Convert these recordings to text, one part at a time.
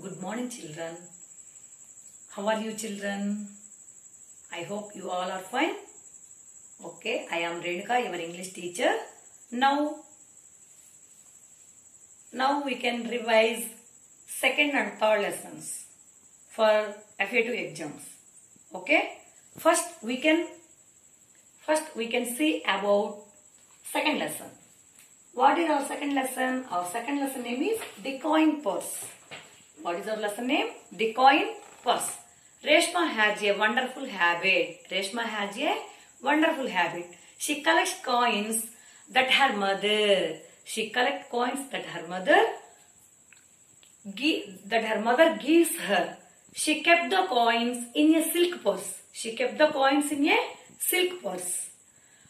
Good morning, children. How are you, children? I hope you all are fine. Okay, I am Renuka, your English teacher. Now, now we can revise second and third lessons for FA2 exams. Okay, first we can first we can see about second lesson. What is our second lesson? Our second lesson name is The Coin Purse. What is our lesson name? Decoying purse. Reshma has a wonderful habit. Reshma has a wonderful habit. She collects coins that her mother. She collects coins that her mother gi- that her mother gives her. She kept the coins in a silk purse. She kept the coins in a silk purse.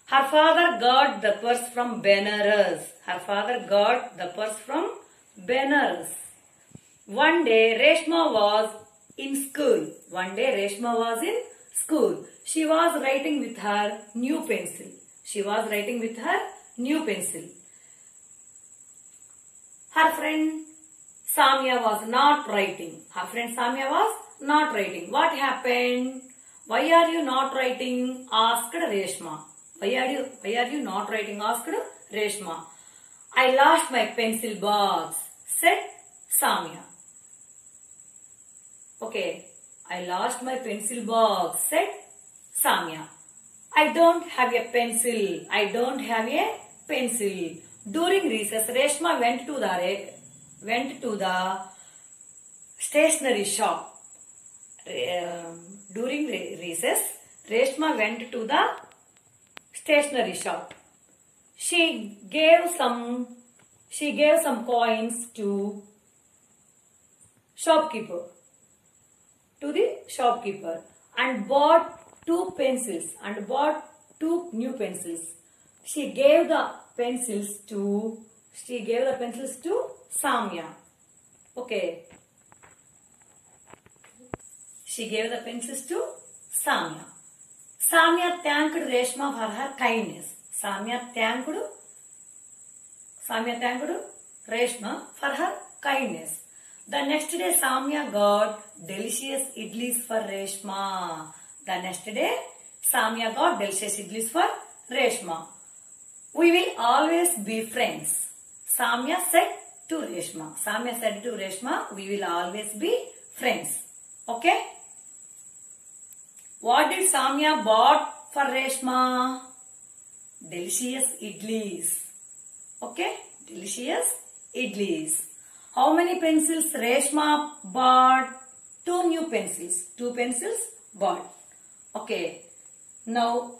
Her father got the purse from Benares. Her father got the purse from Benares. One day Reshma was in school. One day Reshma was in school. She was writing with her new pencil. She was writing with her new pencil. Her friend Samya was not writing. Her friend Samya was not writing. What happened? Why are you not writing? Asked Reshma. Why are you why are you not writing? Asked Reshma. I lost my pencil box, said Samya. Okay, I lost my pencil box, said Samya. I don't have a pencil. I don't have a pencil. During recess, Reshma went to the went to the stationery shop. Um, during recess, Reshma went to the stationery shop. She gave some she gave some coins to shopkeeper to the shopkeeper and bought two pencils and bought two new pencils. She gave the pencils to she gave the pencils to Samya. Okay. She gave the pencils to Samya. Samya thanked Reshma for her kindness. Samya thanked Samya thanked Reshma for her kindness. The next day Samya got delicious idlis for Reshma. The next day Samya got delicious idlis for Reshma. We will always be friends. Samya said to Reshma. Samya said to Reshma, we will always be friends. Okay? What did Samya bought for Reshma? Delicious idlis. Okay? Delicious idlis. How many pencils Reshma bought? Two new pencils. Two pencils bought. Okay. Now,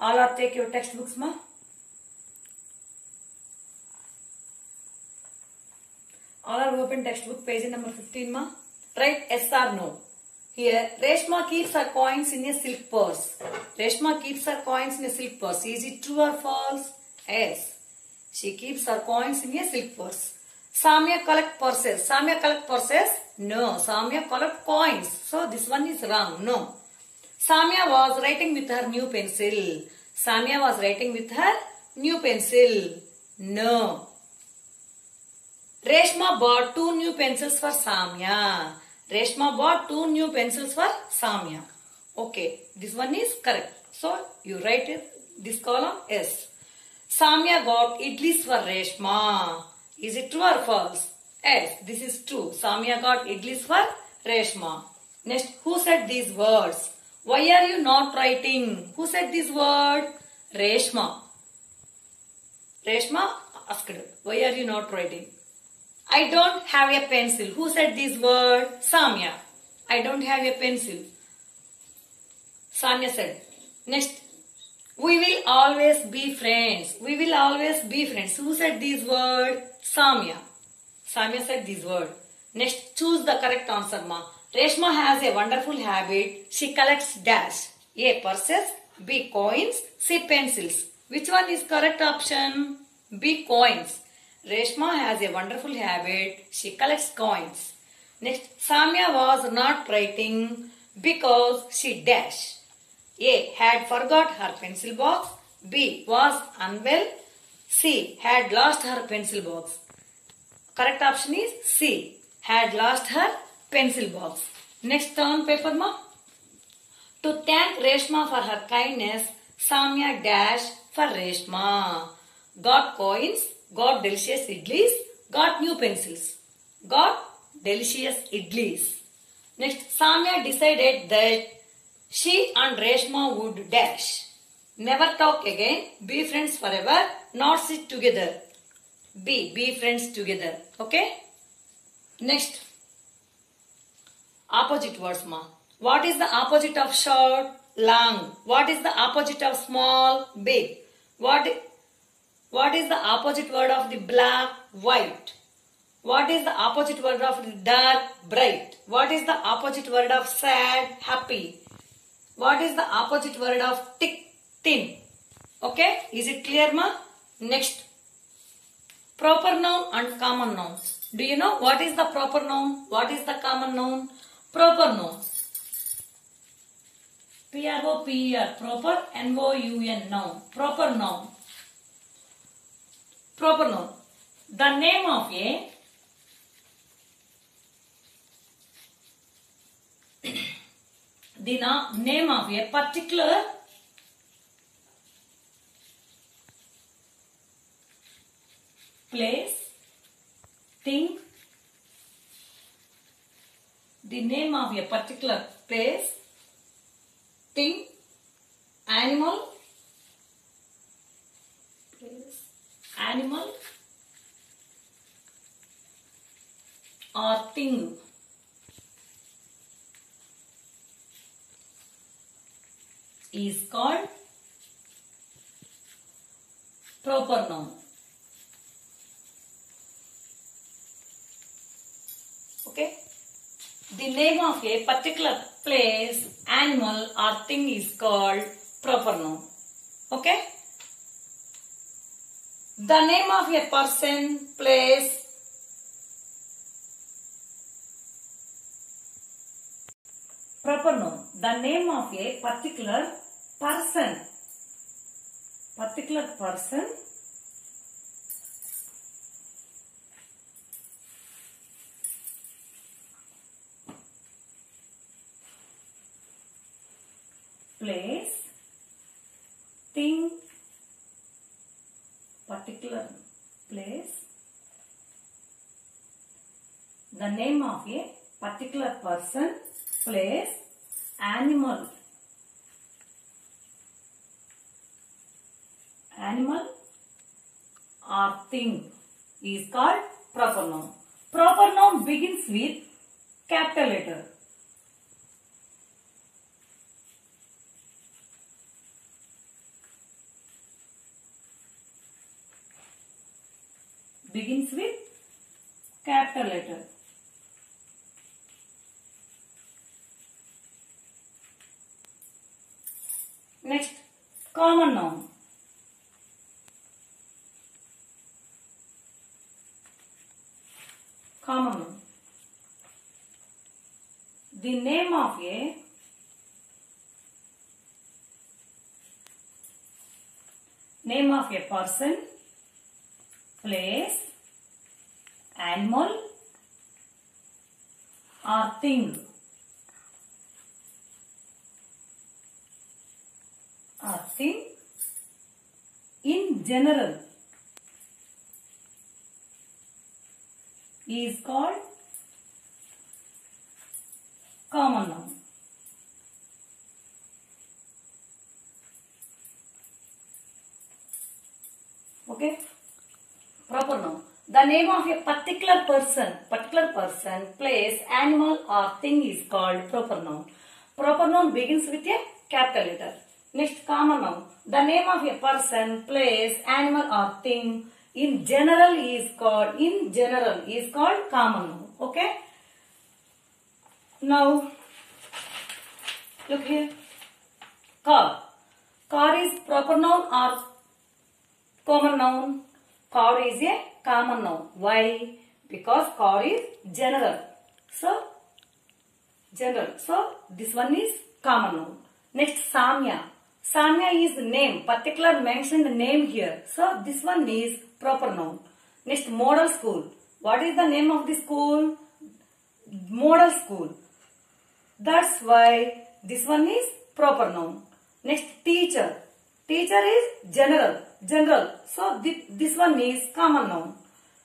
all are take your textbooks, ma. All are open textbook, page number 15, ma. Write yes or no. Here, Reshma keeps her coins in a silk purse. Reshma keeps her coins in a silk purse. Is it true or false? Yes. She keeps her coins in a silk purse. Samya collect purses. Samya collect purses? No. Samya collect coins. So this one is wrong. No. Samya was writing with her new pencil. Samya was writing with her new pencil. No. Reshma bought two new pencils for Samya. Reshma bought two new pencils for Samya. Okay, this one is correct. So you write it, this column yes. Samya got idlis for Reshma. Is it true or false? Yes, this is true. Samya got idlis for Reshma. Next, who said these words? Why are you not writing? Who said this word? Reshma. Reshma asked, why are you not writing? I don't have a pencil. Who said this word? Samya. I don't have a pencil. Samya said. Next, we will always be friends. We will always be friends. Who said this word? Samya. Samya said this word. Next, choose the correct answer, ma. Reshma has a wonderful habit. She collects dash. A. Purses. B. Coins. C. Pencils. Which one is correct option? B. Coins. Reshma has a wonderful habit. She collects coins. Next, Samya was not writing because she dash. A. Had forgot her pencil box. B. Was unwell. C. Had lost her pencil box. Correct option is C. had lost her pencil box. Next turn paper ma. To thank Reshma for her kindness, Samya dash for Reshma. Got coins, got delicious idlis, got new pencils. Got delicious idlis. Next, Samya decided that she and Reshma would dash. Never talk again, be friends forever, not sit together. Be, be friends together. Okay? Next, opposite words ma. What is the opposite of short? Long. What is the opposite of small? Big. What, what is the opposite word of the black? White. What is the opposite word of dark? Bright. What is the opposite word of sad? Happy. What is the opposite word of thick? Thin. Okay? Is it clear ma? Next. Proper noun and common nouns. Do you know what is the proper noun? What is the common noun? Proper noun. P-R-O-P-E-R. Proper N-O-U-N. Noun. Proper noun. Proper noun. The name of a the name of a particular place, thing, the name of a particular place, thing, animal, place, animal, or thing. Is called proper noun. Okay. The name of a particular place, animal or thing is called proper noun. Okay. The name of a person, place, proper noun. The name of a particular person. Particular person. Place. Thing. Particular place. The name of a particular person, place, animal. Animal or thing is called proper noun. Proper noun begins with capital letter. Begins with capital letter Next, common noun. Common noun. The name of a name of a person, place, animal or thing. or thing in general is called common noun. Okay? Proper noun. The name of a particular person, particular person, place, animal or thing is called proper noun. Proper noun begins with a capital letter. Next, common noun. The name of a person, place, animal or thing in general is called, in general is called common noun. Okay? Now, look here. Car. Car is proper noun or common noun? Car is a common noun. Why? Because car is general. So, general. So, this one is common noun. Next, Samya. Samya is name, particular mentioned name here. So, this one is proper noun. Next, model school. What is the name of the school? model school. That's why this one is proper noun. Next, teacher. Teacher is general. General. So, thi- this one is common noun.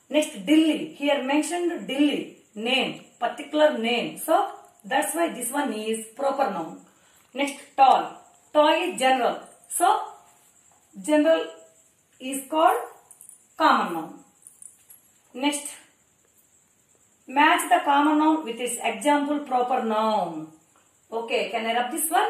Next, Delhi. Here mentioned Delhi. Name. Particular name. So, that's why this one is proper noun. Next, tall. Is general. So, general is called common noun. Next, match the common noun with its example proper noun. Okay, can I rub this one?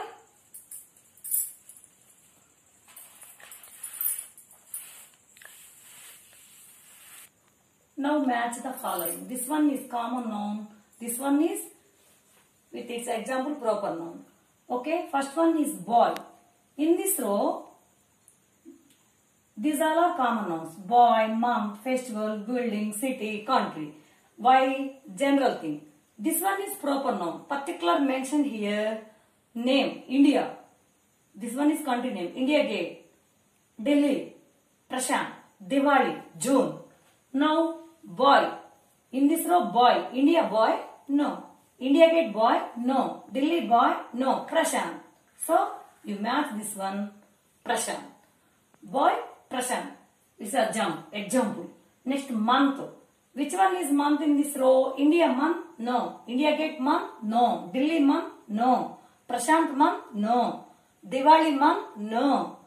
Now match the following. This one is common noun. This one is with its example proper noun. Okay, first one is boy. In this row, these are all are common nouns. Boy, mom, festival, building, city, country. Why? General thing. This one is proper noun. Particular mention here. Name, India. This one is country name. India Gate. Delhi. Prashant. Diwali. June. Now, boy. In this row, boy. India boy? No. India Gate boy? No. Delhi boy? No. Prashant. So, you match this one. Prashant. Boy, Prashant. It's a jump, example. Next, month. Which one is month in this row? India month? No. India Gate month? No. Delhi month? No. Prashant month? No. Diwali month? No.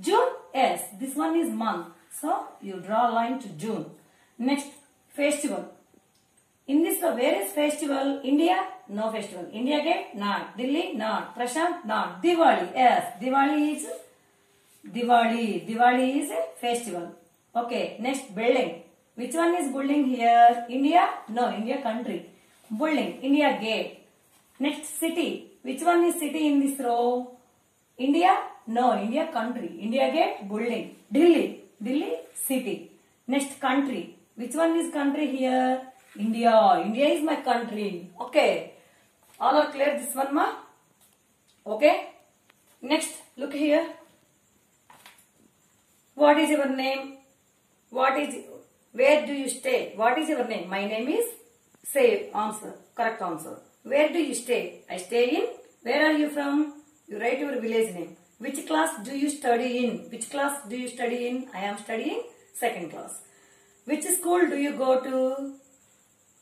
June? Yes. This one is month. So, you draw a line to June. Next, festival. In this where is festival? India? No festival. India Gate? Not. Delhi? Not. Prashant? Not. Diwali? Yes. Diwali is Diwali. Diwali is a festival. Okay. Next, building. Which one is building here? India? No, India country. Building. India gate. Next, city. Which one is city in this row? India? No, India country. India gate, building. Delhi. Delhi, city. Next, country. Which one is country here? India. India is my country. Okay. All are clear this one, ma? Okay. Next, look here. What is your name? What is, where do you stay? What is your name? My name is, say answer, correct answer. Where do you stay? I stay in, where are you from? You write your village name. Which class do you study in? Which class do you study in? I am studying second class. Which school do you go to?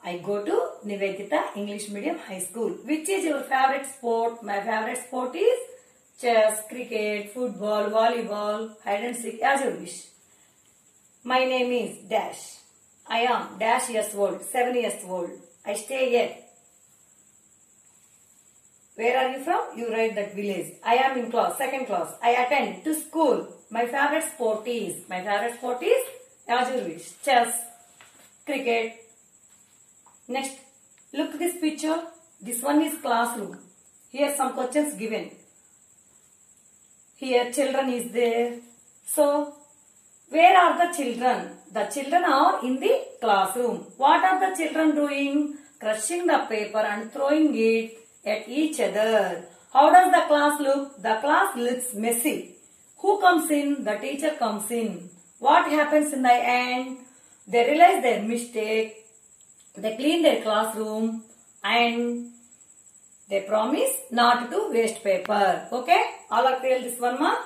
I go to Nivedita English Medium High School. Which is your favorite sport? My favorite sport is chess, cricket, football, volleyball, hide and seek, as you wish. My name is Dash. I am Dash years old, 7 years old. I stay here. Where are you from? You write that village. I am in class, second class. I attend to school. My favorite sport is, my favorite sport is, as you wish, chess, cricket. Next, look this picture. This one is classroom. Here some questions given. Here children is there. So, where are the children? The children are in the classroom. What are the children doing? Crushing the paper and throwing it at each other. How does the class look? The class looks messy. Who comes in? The teacher comes in. What happens in the end? They realize their mistake. They clean their classroom and they promise not to waste paper. Okay? All are clear this one ma?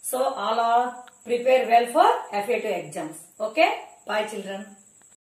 So all are prepare well for FA2 exams. Okay? Bye children.